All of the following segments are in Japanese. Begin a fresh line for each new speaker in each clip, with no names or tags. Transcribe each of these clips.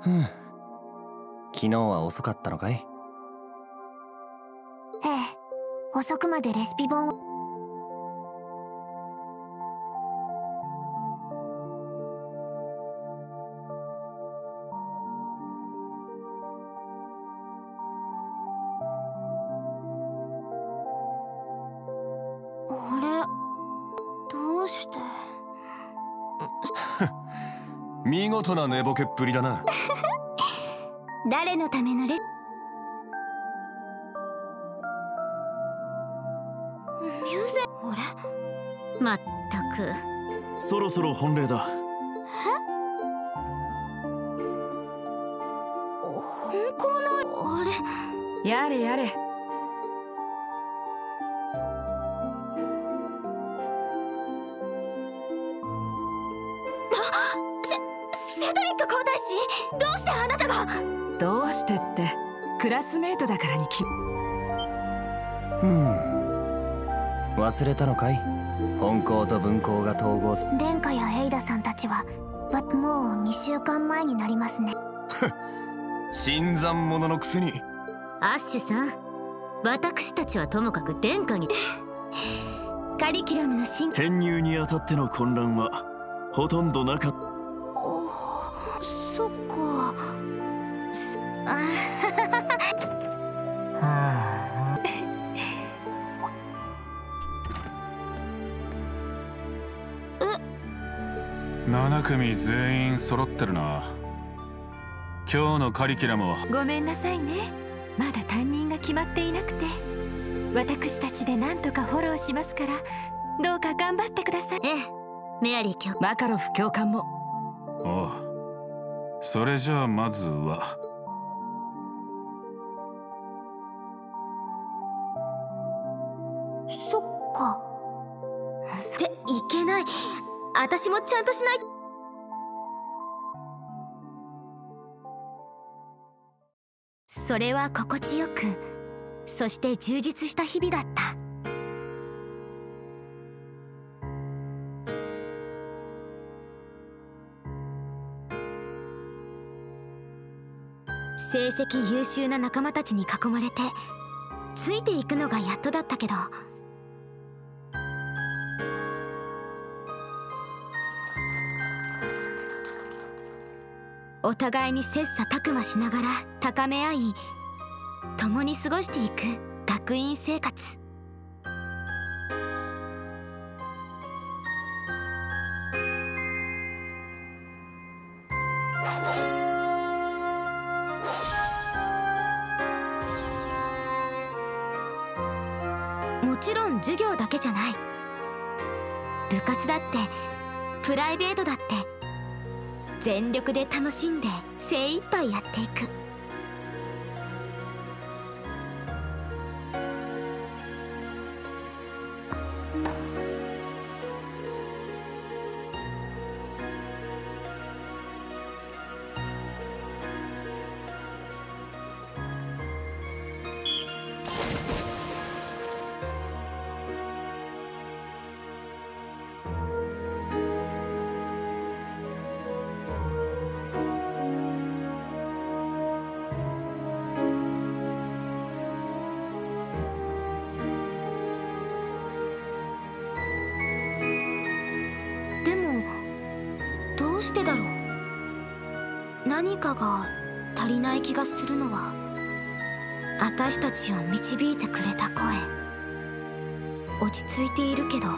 ふん昨日は遅かったのかい？ええ。
遅くまでレシピ本を。
見事な寝ぼけっぷりだな。
誰のためのレ
ミュゼ？ほら。まったく。
そろそろ本例だ。
本校の？あ
れ？やれやれスメートだからにき。
うん。忘れたのかい？本校と文校が統合
殿下やエイダさんたちはもう2週間前になりますね。
新参者のくせに。
アッシュさん私たちはともかく殿下に。カリキュラムの進
編入にあたっての混乱はほとんどなかった
7組全員揃ってるな。今日のカリキュラムは。
ごめんなさいね。まだ担任が決まっていなくて。私たちで何とかフォローしますから。どうか頑張ってください。
ええメアリー教。
マカロフ教官も。
おう。それじゃあまずは
私もちゃんとしない。それは心地よくそして充実した日々だった。成績優秀な仲間たちに囲まれてついていくのがやっとだったけどお互いに切磋琢磨しながら高め合い共に過ごしていく学院生活。もちろん授業だけじゃない。部活だってプライベートだって全力で楽しんで精一杯やっていく。私たちを導いてくれた声。落ち着いているけど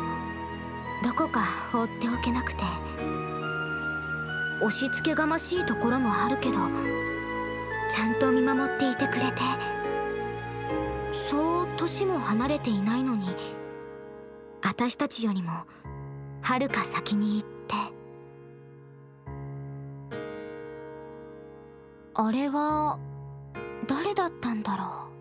どこか放っておけなくて。押し付けがましいところもあるけどちゃんと見守っていてくれて。そう年も離れていないのに私たちよりもはるか先に行って。あれは誰だったんだろう。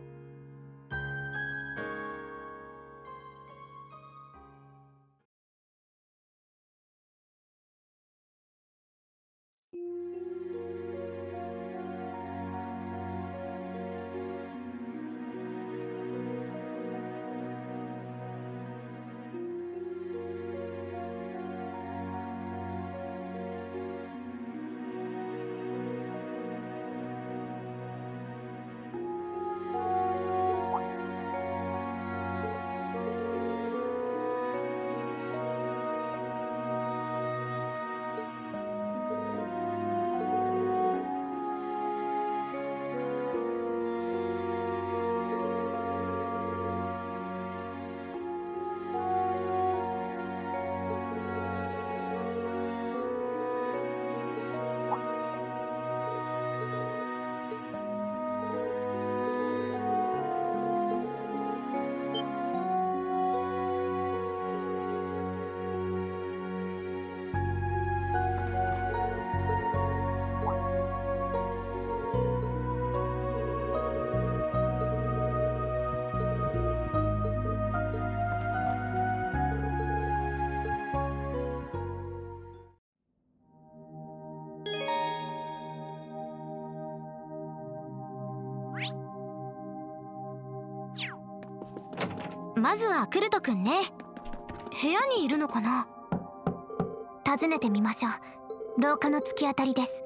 まずはクルト君ね。部屋にいるのかな？
訪ねてみましょう。廊下の突き当たりです。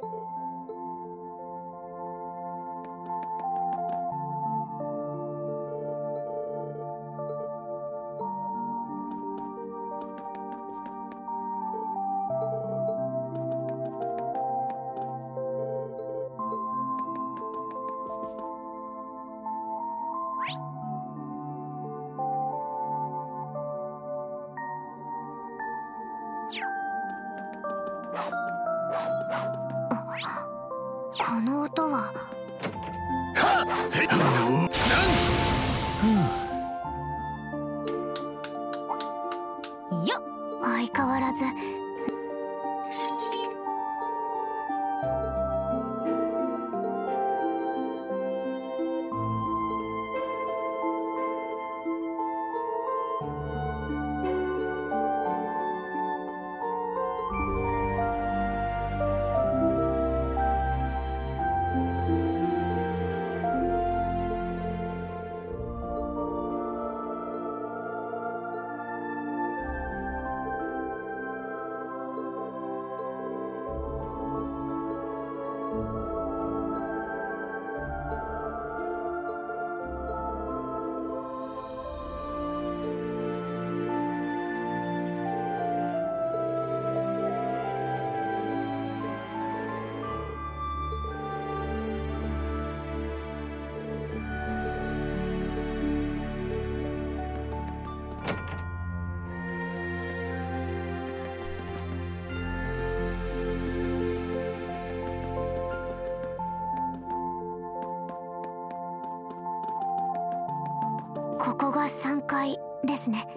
ことは。
はっ
ここが3階ですね。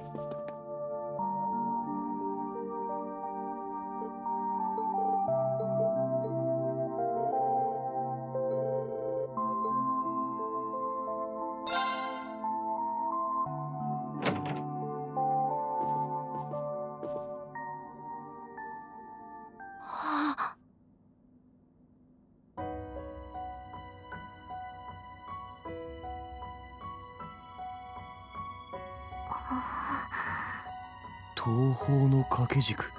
掛け軸。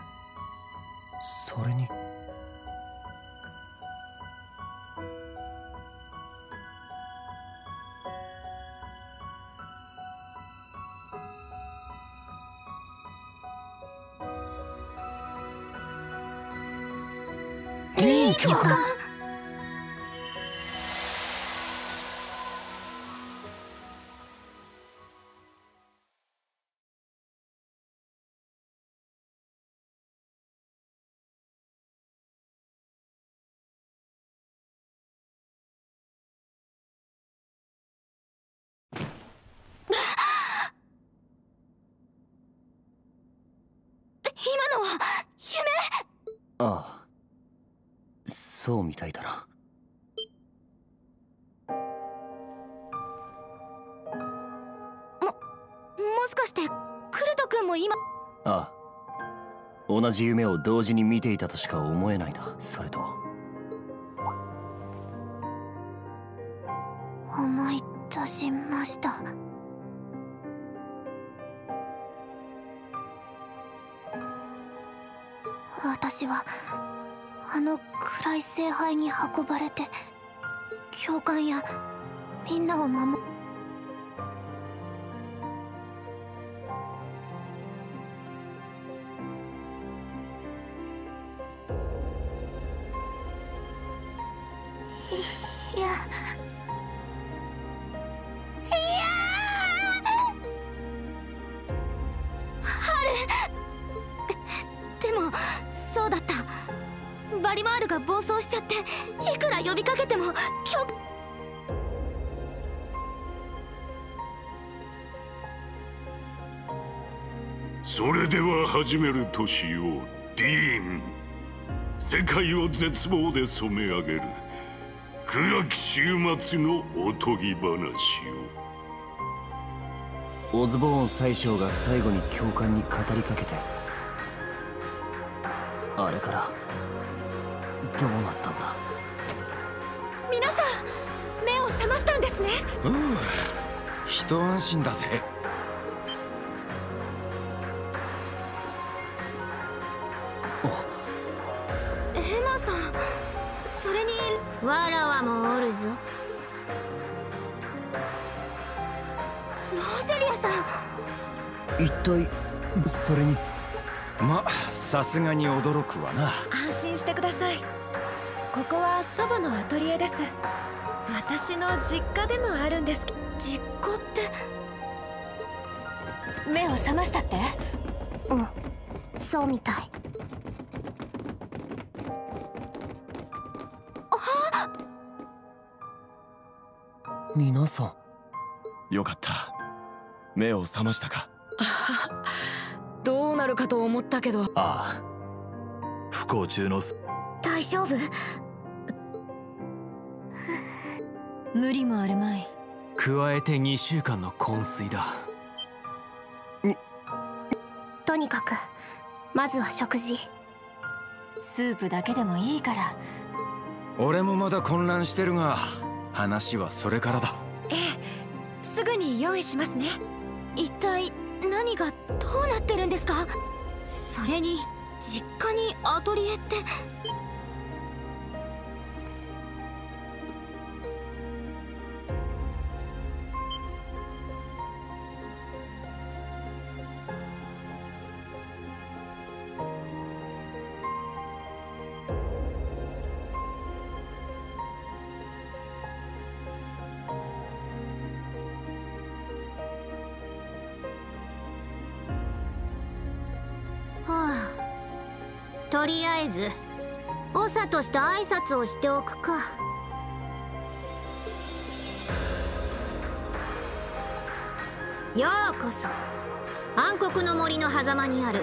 のは夢。
ああそうみたいだな。
もしかしてクルト君も今
ああ同じ夢を同時に見ていたとしか思えないなそれと。
思い出しました私はあの暗い聖杯に運ばれて教官やみんなを守
る。始めるとしようディーン。世界を絶望で染め上げる。暗き週末のおとぎ話を。
オズボーン宰相が最後に教官に語りかけてあれからどうなったんだ？
皆さん目を覚ましたんですね。
うん一安心だぜ
一体それに。
まさすがに驚くわな。
安心してください。ここは祖母のアトリエです。私の実家でもあるんです
実家って？
目を覚ましたって？
うん。そうみたい。
皆さん。
よかった。目を覚ましたか？
どうなるかと思ったけど。
ああ。不幸中の
大丈夫？
無理もあるまい。
加えて2週間の昏睡だ。
とにかくまずは食事。
スープだけでもいいから。
俺もまだ混乱してるが話はそれからだ。
ええ。すぐに用意しますね。
一体何がどうなってるんですか？それに実家にアトリエって。
とりあえず長として挨拶をしておくか。ようこそ。暗黒の森の狭間にある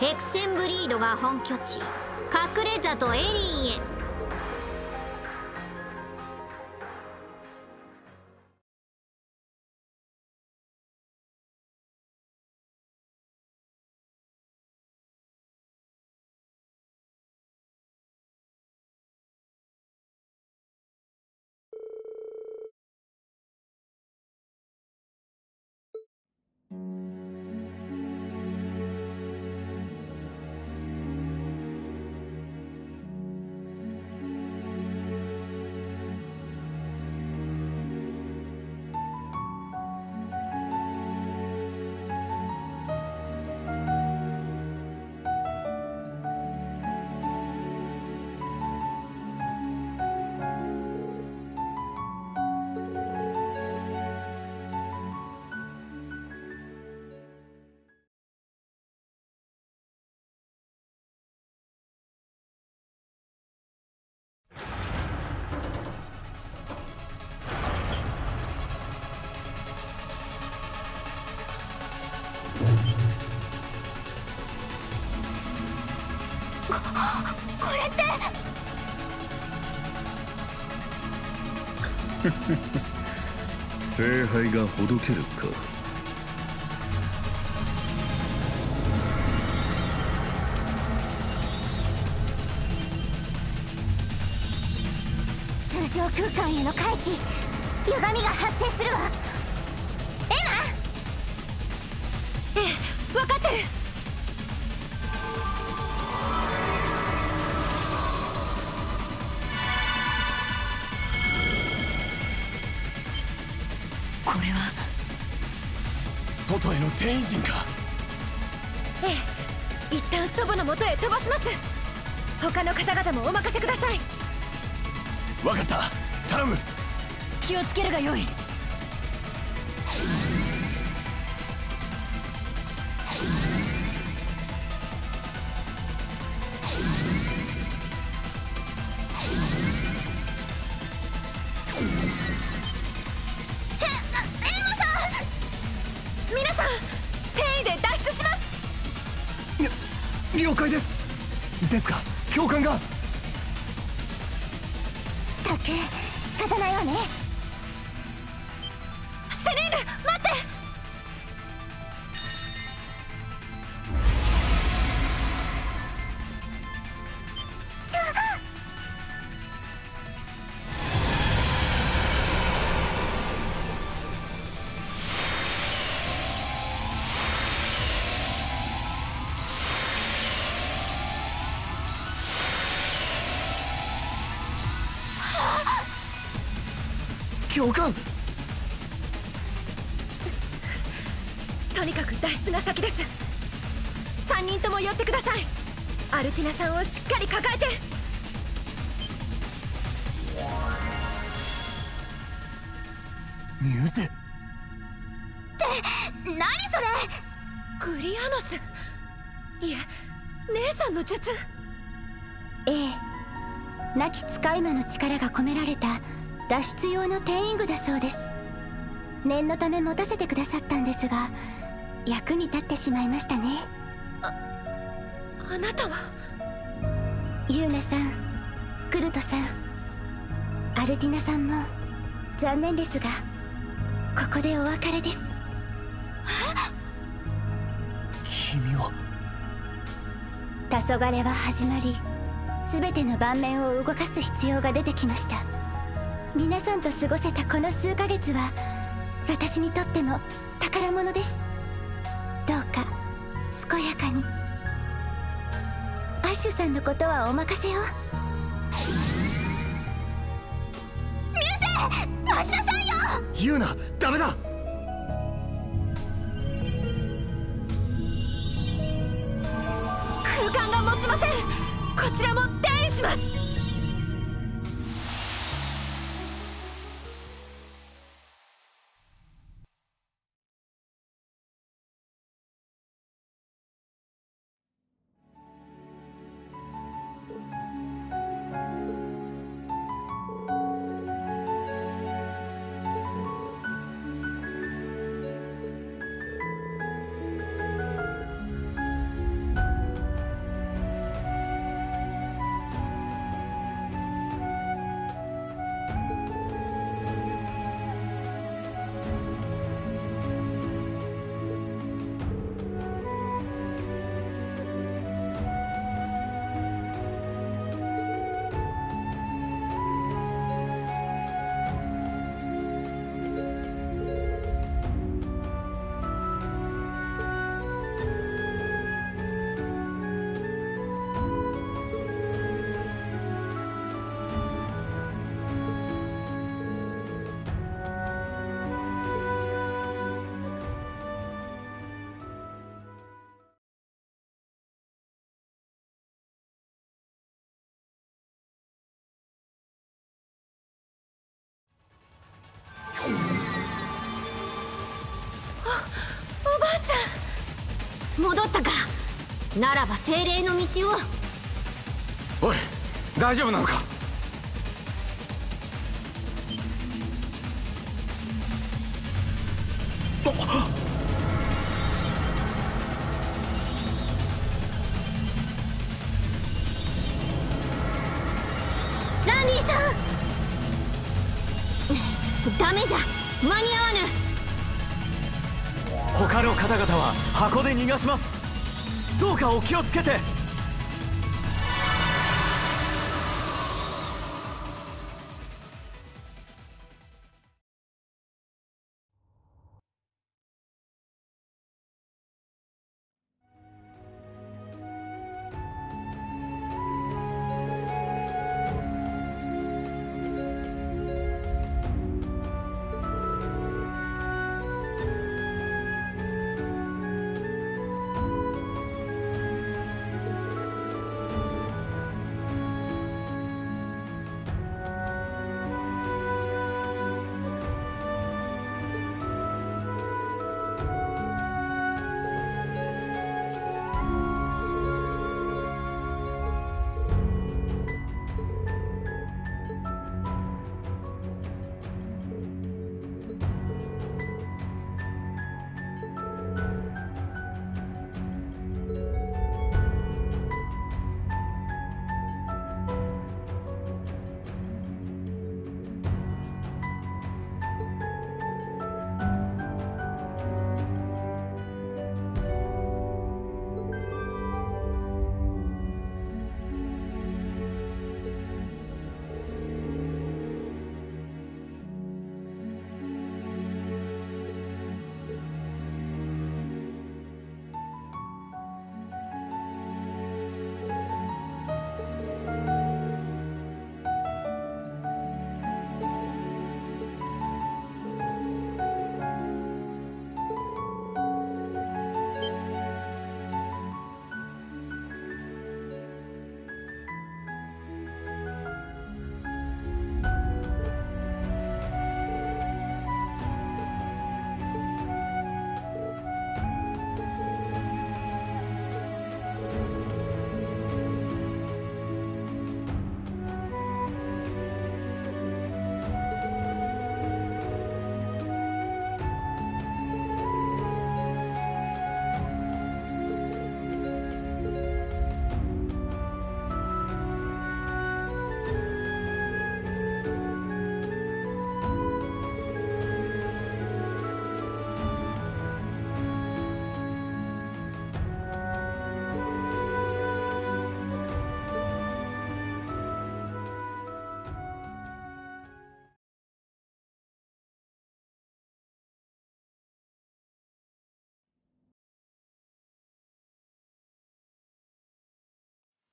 ヘクセンブリードが本拠地。隠れ里エリンへ。
聖杯がほどけるか。
通常空間への回帰歪みが発生するわ。
方々もお任せください。
分かった。頼む。
気をつけるがよい
教官
とにかく脱出が先です。3人とも寄ってください。アルティナさんをしっかり抱えて。
脱出用の転移具だそうです。念のため持たせてくださったんですが役に立ってしまいましたね。
あなたは？
ユーナさんクルトさんアルティナさんも残念ですがここでお別れです。
君は？
黄昏は始まり全ての盤面を動かす必要が出てきました皆さんと過ごせたこの数ヶ月は私にとっても宝物です。どうか健やかに。アッシュさんのことはお任せを
ミューゼ待ちなさいよ。
言うなダメだ。
空間が持ちません。こちらも転移します
戻ったかならば精霊の道を。
おい大丈夫なのか？
ランディさん！ダメじゃ。間に
の方々は箱で逃がします。どうかお気をつけて。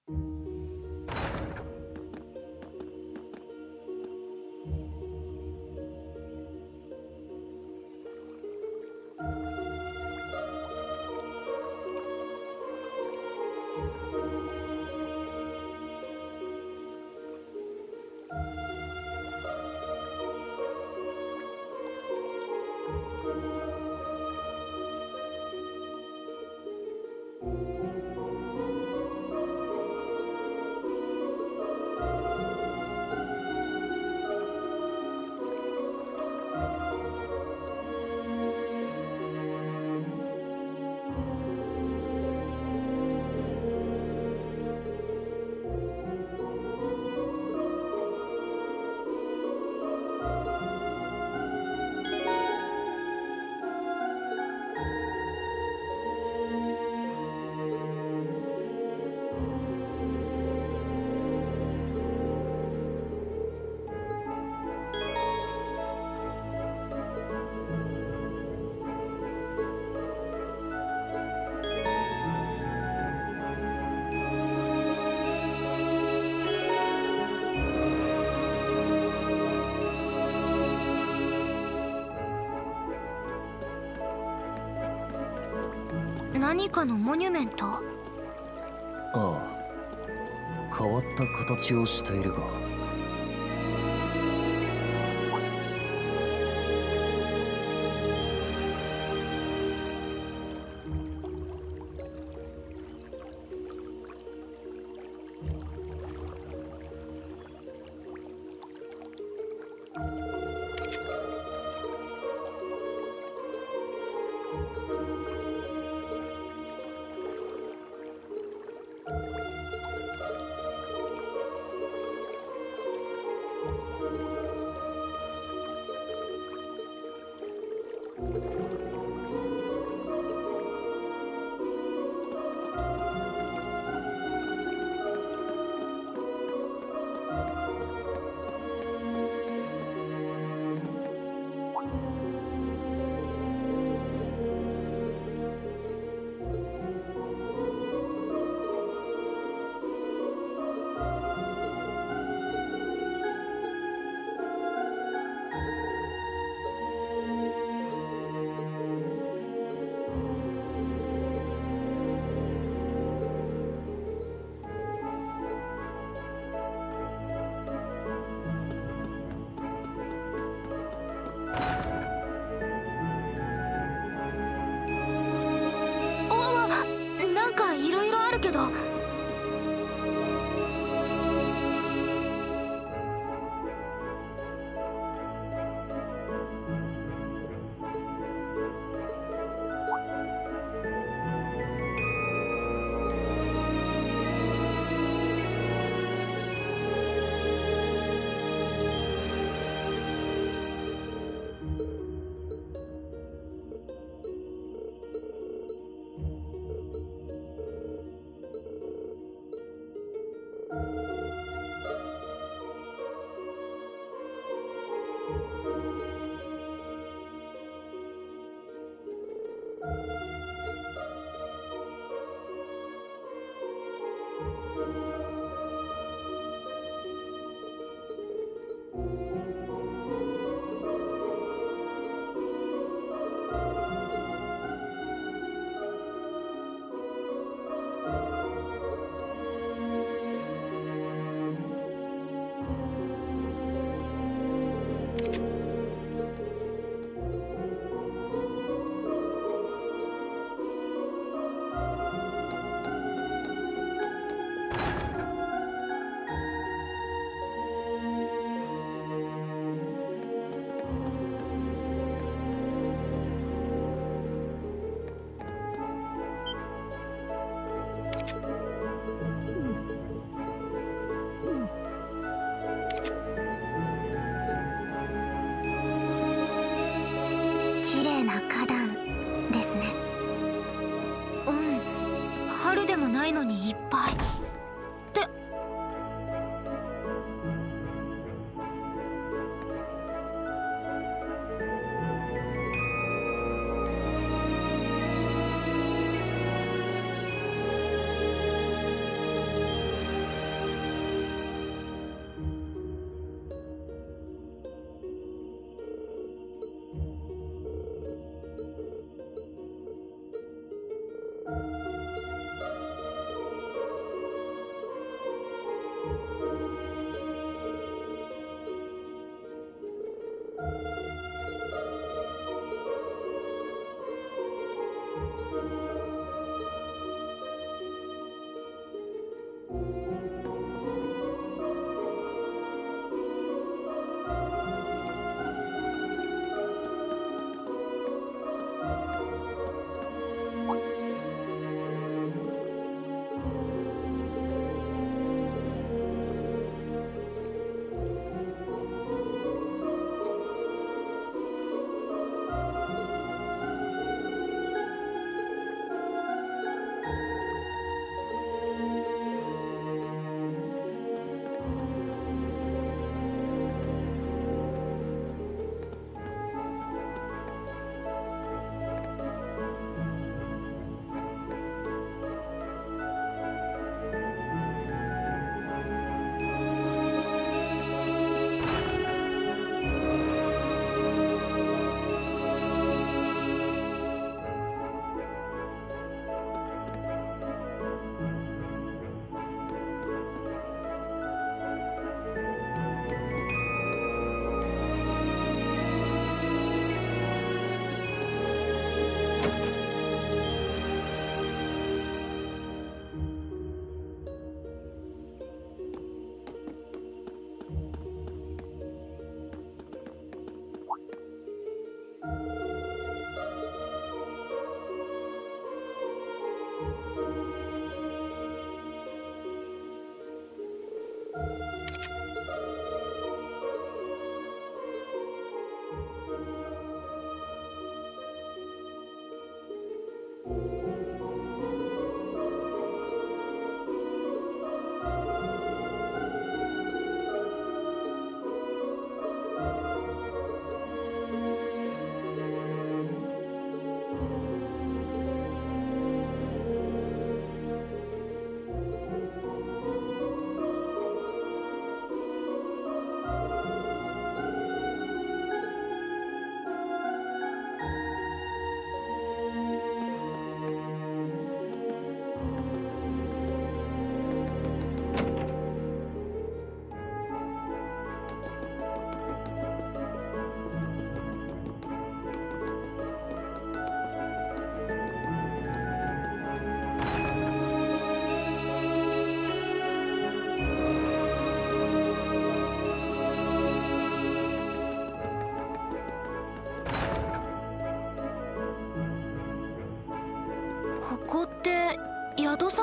you 何かのモニュメント？
ああ。変わった形をしているが。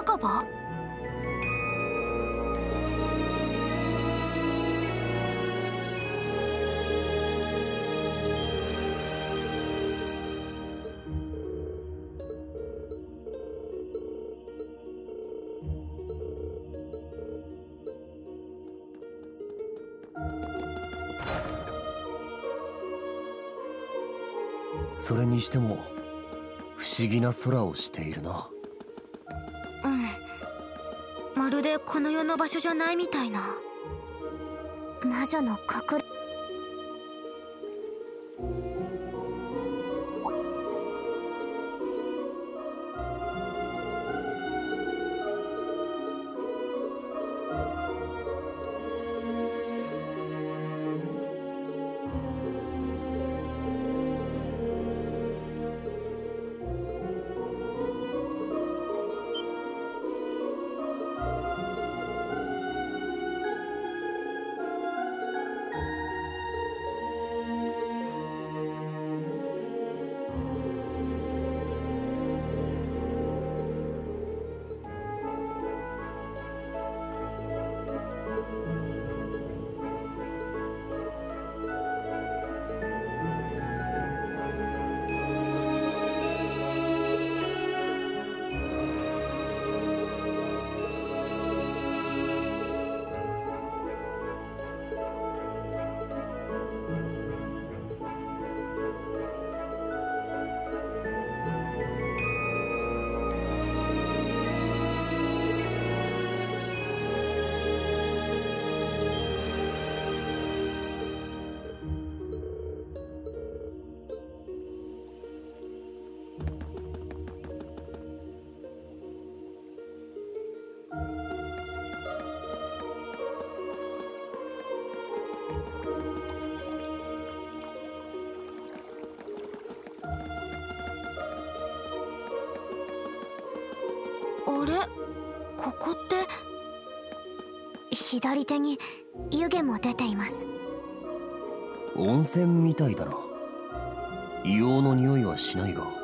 酒場
それにしても不思議な空をしているな
でこの世の場所じゃないみたいな。
魔女の隠れ
れここって
左手に湯気も出ています。
温泉みたいだな。硫黄の匂いはしないが。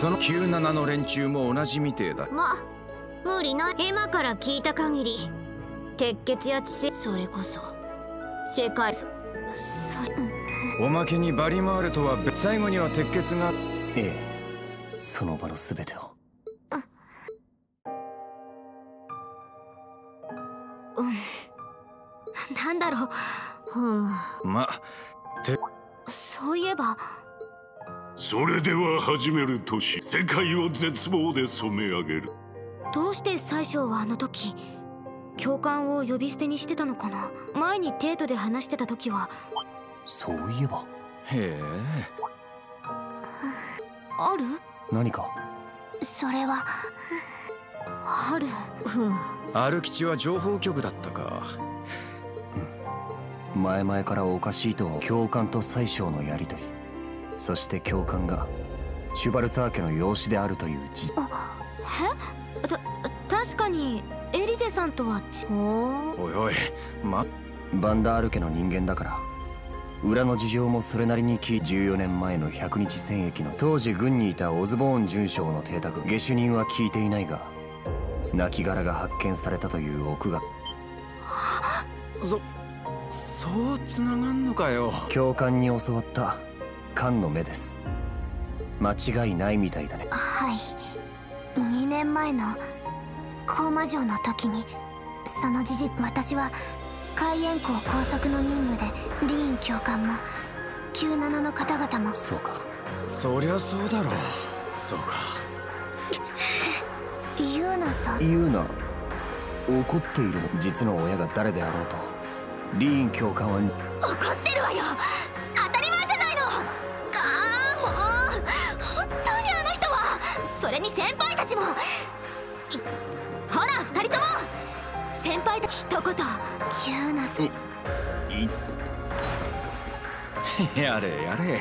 その97の連中も同じみてえだ。
ま無理な。エマから聞いた限り鉄血や知性それこそ。世界そ
それ
おまけにバリマールとは別最後には鉄血が。
ええ。その場の全てを。
うん。なんだろう。
うん。
まて
そういえば
それでは始める年世界を絶望で染め上げる。
どうして最初はあの時教官を呼び捨てにしてたのかな？前にデートで話してた時は。
そういえば。
へえ。
ある？
何か？
それはある。
うん。
アル吉は情報局だったか。
前々からおかしいとは教官と宰相のやりとりそして教官がシュバルサー家の養子であるという事
え？た確かにエリゼさんとはち
おいおいま
バンダール家の人間だから裏の事情もそれなりに聞い14年前の百日戦役の当時軍にいたオズボーン准将の邸宅下手人は聞いていないが亡骸が発見されたという奥が。
そそうつながんのかよ。
教官に教わった艦の目です。間違いないみたいだね。
はい。2年前の高魔城の時にその事実私は海援港工作の任務でリーン教官も97の方々も
そうか。
そりゃそうだろう。そうか。
ユーナさ。ん
言うな。怒っているの実の親が誰であろうとリーン教官は
怒ってるわよそれに先輩たちも。いほら二人とも。先輩たち一言。
ユーナさん。
い
やれやれ。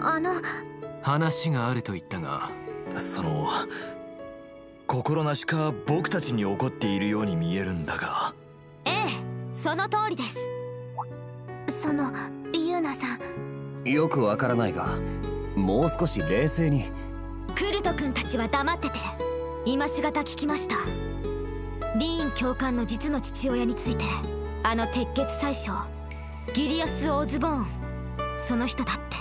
あの。
話があると言ったが
その心なしか僕たちに怒っているように見えるんだが。
ええその通りです。
そのユーナさん。
よくわからないがもう少し冷静に。
クルト君たちは黙ってて今しがた聞きました。リーン教官の実の父親についてあの鉄血宰相ギリアス・オーズボーンその人だって。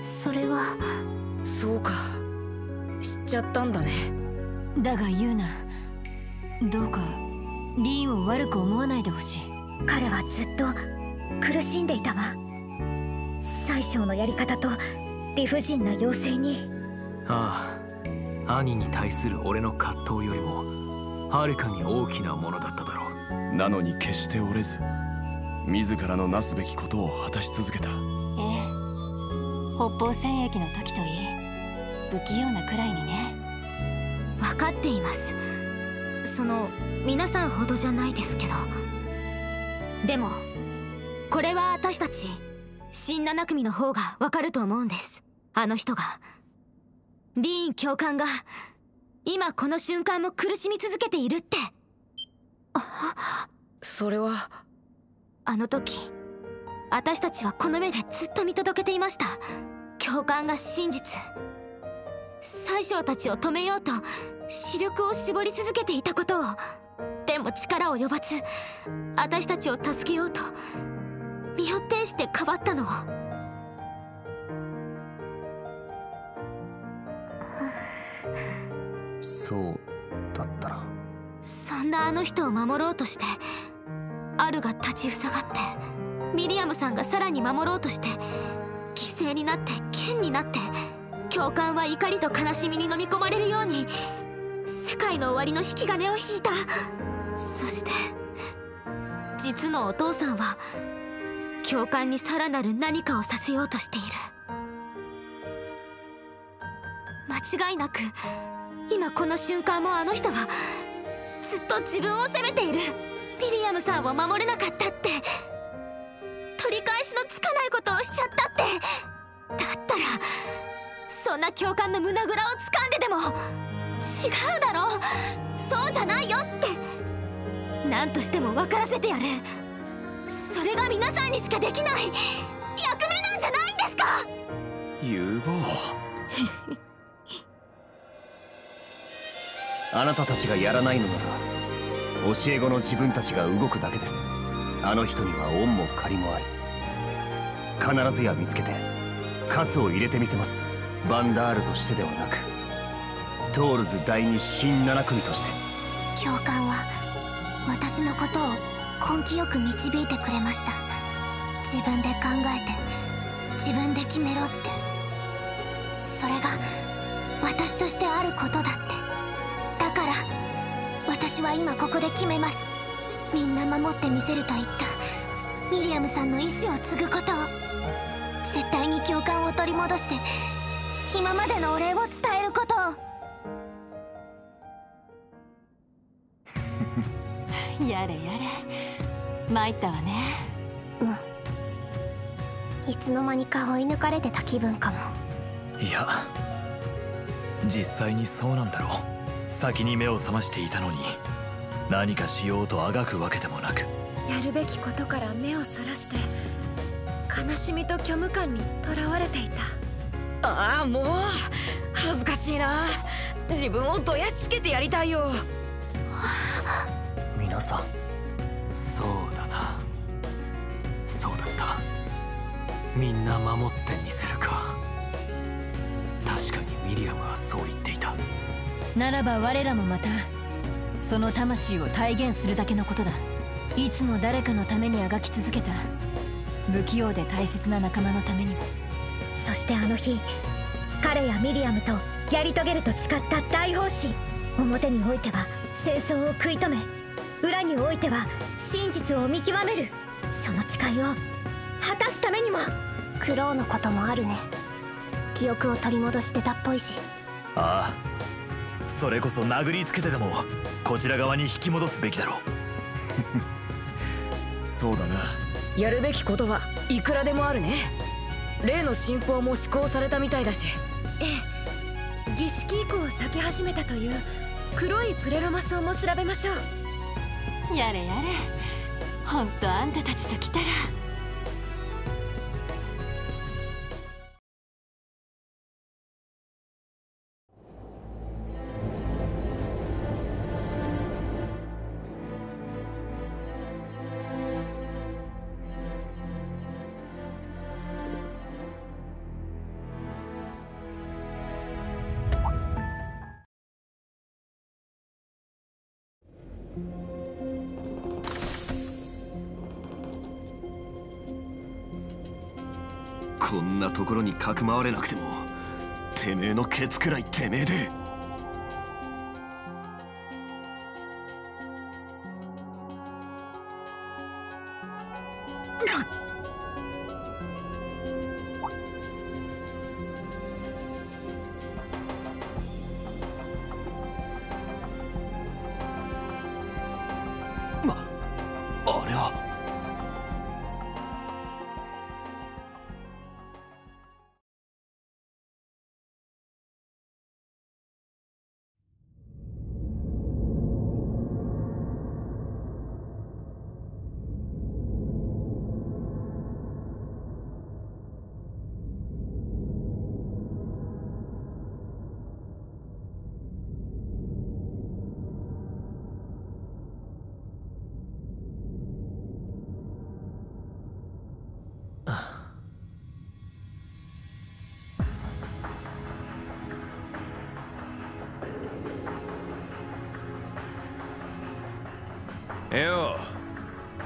それは。
そうかちゃったんだね。
だがユーナどうかリーンを悪く思わないでほしい。
彼はずっと苦しんでいたわ。宰相のやり方と理不尽な要請に。
ああ兄に対する俺の葛藤よりもはるかに大きなものだっただろう。
なのに決して折れず自らのなすべきことを果たし続けた。
ええ。北方戦役の時といい不器用なくらいにね。
分かっています。その皆さんほどじゃないですけど。でもこれは私たち新七組の方がわかると思うんです。あの人が。リーン教官が今この瞬間も苦しみ続けているって。
それは。
あの時私たちはこの目でずっと見届けていました。教官が真実宰相たちを止めようと視力を絞り続けていたことを。でも力及ばず私たちを助けようと身を挺してかばったの。を
そうだったな
そんなあの人を守ろうとしてアルが立ちふさがってミリアムさんがさらに守ろうとして犠牲になって剣になって教官は怒りと悲しみに飲み込まれるように世界の終わりの引き金を引いた。そして実のお父さんは教官にさらなる何かをさせようとしている。間違いなく今この瞬間もあの人はずっと自分を責めている。ミリアムさんを守れなかったって。取り返しのつかないことをしちゃったって。だったらそんな教官の胸ぐらを掴んででも違うだろ。そうじゃないよって。何としても分からせてやる。それが皆さんにしかできない。役目なんじゃないんですか。
有望。
あなたたちがやらないのなら教え子の自分たちが動くだけです。あの人には恩も借りもあり。必ずや見つけて喝を入れてみせます。バンダールとしてではなくトールズ第二新七組として。
教官は私のことを根気よく導いてくれました。自分で考えて自分で決めろって。それが私としてあることだって。だから私は今ここで決めます。みんな守ってみせると言った。ミリアムさんの意志を継ぐことを。絶対に教官を取り戻して今までのお礼を伝えること。
を やれやれ。参ったわね。
うん。いつの間にか追い抜かれてた気分かも。
いや実際にそうなんだろう。先に目を覚ましていたのに何かしようとあがくわけでもなく。
やるべきことから目をそらして悲しみと虚無感にとらわれていた
ああもう恥ずかしいな。自分をどやしつけてやりたいよ。
皆さん
そうだな。そうだった。みんな守ってみせるか。確かにミリアムはそう言っていた。
ならば我らもまたその魂を体現するだけのことだ。いつも誰かのためにあがき続けた。不器用で大切な仲間のためにも
そしてあの日彼やミリアムとやり遂げると誓った大方針表においては戦争を食い止め裏においては真実を見極めるその誓いを果たすためにも
クローのこともあるね。記憶を取り戻してたっぽいし。
ああそれこそ殴りつけてでもこちら側に引き戻すべきだろ
う。そうだな。
やるべきことはいくらでもあるね例の信奉も施行されたみたいだし。
ええ。儀式以降咲き始めたという黒いプレロマスをも調べましょ
う。やれやれ。ほんとあんたたちと来たら
ころにかくまわれなくてもてめえのケツくらいてめえで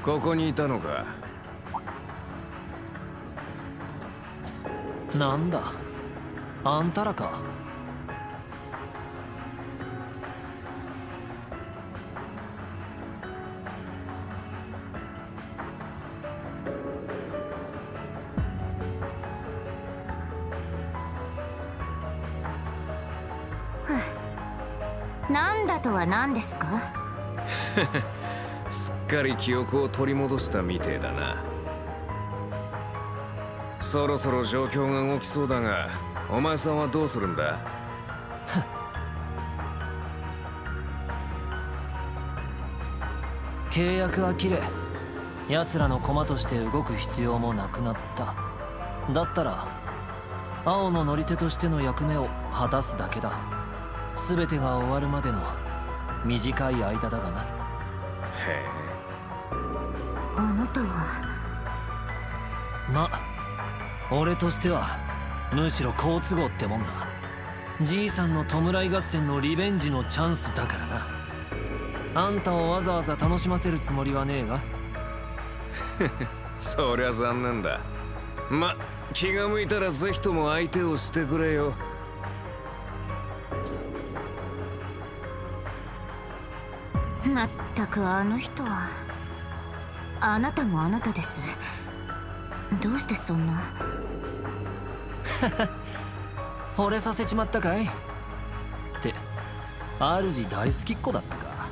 ここにいたのか。
なんだ？あんたらか？
なんだとは何ですか？
かり記憶を取り戻したみてえだな。そろそろ状況が動きそうだがお前さんはどうするんだ？
契約は切れ奴らの駒として動く必要もなくなった。だったら青の乗り手としての役目を果たすだけだ。全てが終わるまでの短い間だがな。
へえ
あなたは。
ま俺としてはむしろ好都合ってもんだ。じいさんの弔い合戦のリベンジのチャンスだからな。あんたをわざわざ楽しませるつもりはねえが。
そりゃ残念だ。ま気が向いたらぜひとも相手をしてくれよ。
まったくあの人はあなたもあなたです。どうしてそんな？
惚れさせちまったかい？って主大好きっ子だったか？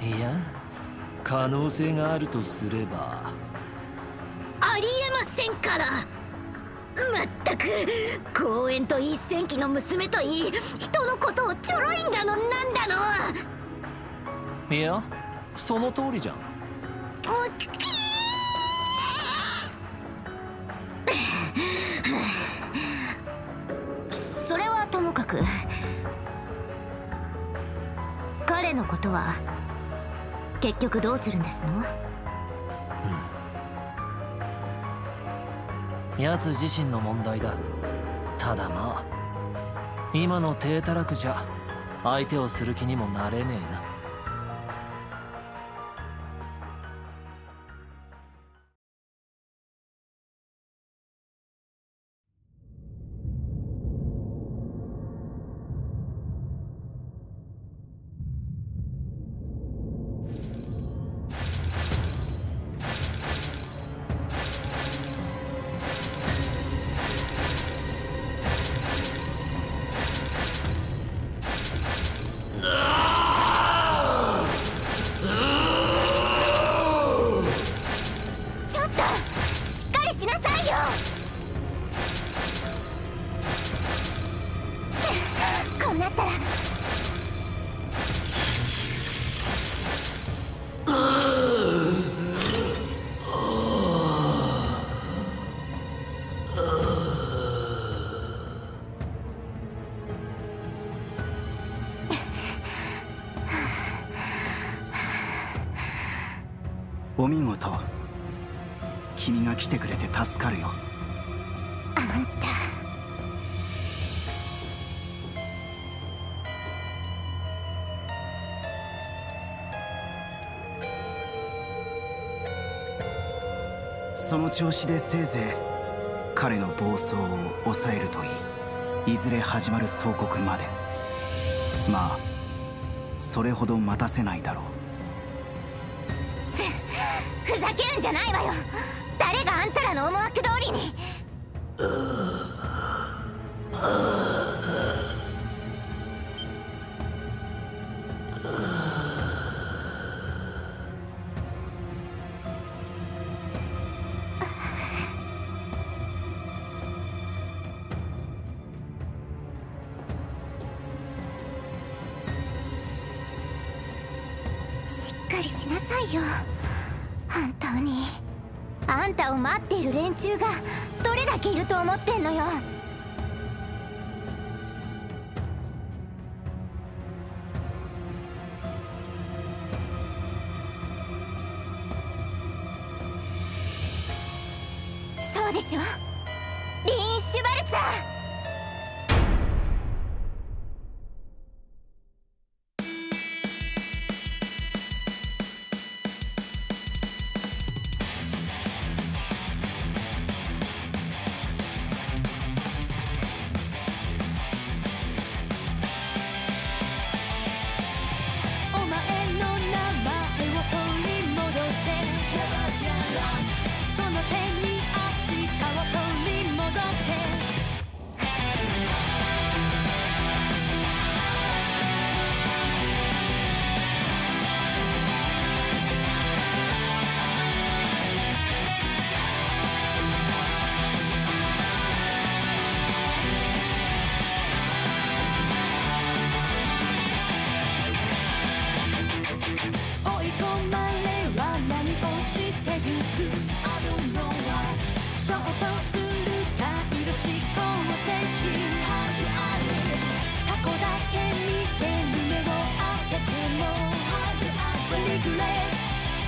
いや可能性があるとすれば。
ありえませんから。まったく公園と一戦記の娘といい人のことをちょろいんだのなんだの。
いやその通りじゃん
結局どうするんですの？
奴自身の問題だ。ただまあ。今の低たらくじゃ相手をする気にもなれねえな。
来てくれて助かるよ。
あんた。
その調子でせいぜい彼の暴走を抑えるといい。いずれ始まる総国まで。まあそれほど待たせないだろう。
ふざけるんじゃないわよ誰があんたらの思惑通りに。しっかりしなさいよ。本当に。あんたを待っている連中がどれだけいると思ってんのよ。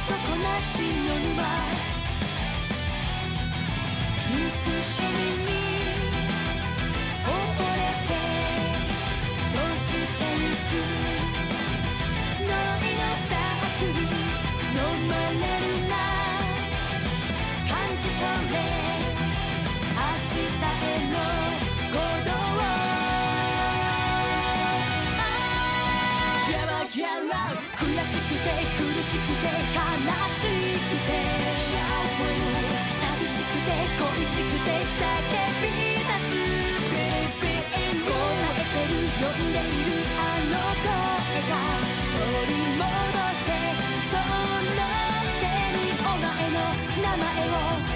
底なしの沼憎しみに苦しくて悲しくて寂しくて恋しくて叫び出す。Baby えてる呼んでいるあの声が取り戻せ。そんな手にお前の名前を。